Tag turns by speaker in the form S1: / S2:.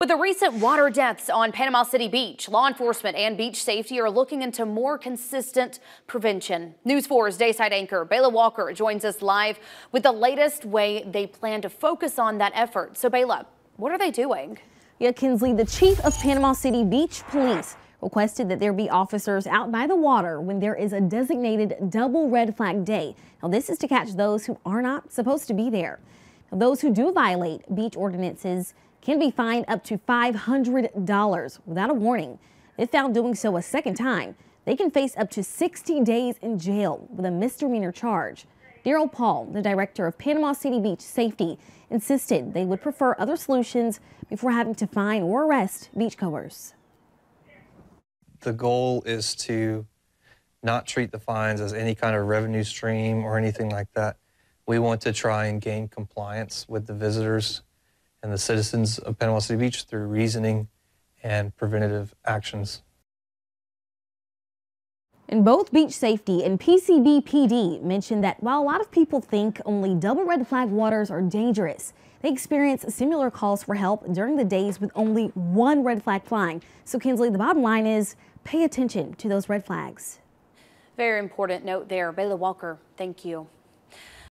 S1: With the recent water deaths on Panama City Beach, law enforcement and beach safety are looking into more consistent prevention. News 4's Dayside anchor Bayla Walker joins us live with the latest way they plan to focus on that effort. So Bayla, what are they doing?
S2: Yeah, Kinsley, the chief of Panama City Beach Police requested that there be officers out by the water when there is a designated double red flag day. Now, this is to catch those who are not supposed to be there. Now, those who do violate beach ordinances can be fined up to $500 without a warning. If found doing so a second time, they can face up to 60 days in jail with a misdemeanor charge. Daryl Paul, the director of Panama City Beach Safety, insisted they would prefer other solutions before having to fine or arrest beachgoers.
S3: The goal is to not treat the fines as any kind of revenue stream or anything like that. We want to try and gain compliance with the visitors and the citizens of Panama City Beach through reasoning and preventative actions.
S2: And both Beach Safety and PCB PD mentioned that while a lot of people think only double red flag waters are dangerous, they experience similar calls for help during the days with only one red flag flying. So Kinsley, the bottom line is pay attention to those red flags.
S1: Very important note there. Bayla Walker, thank you.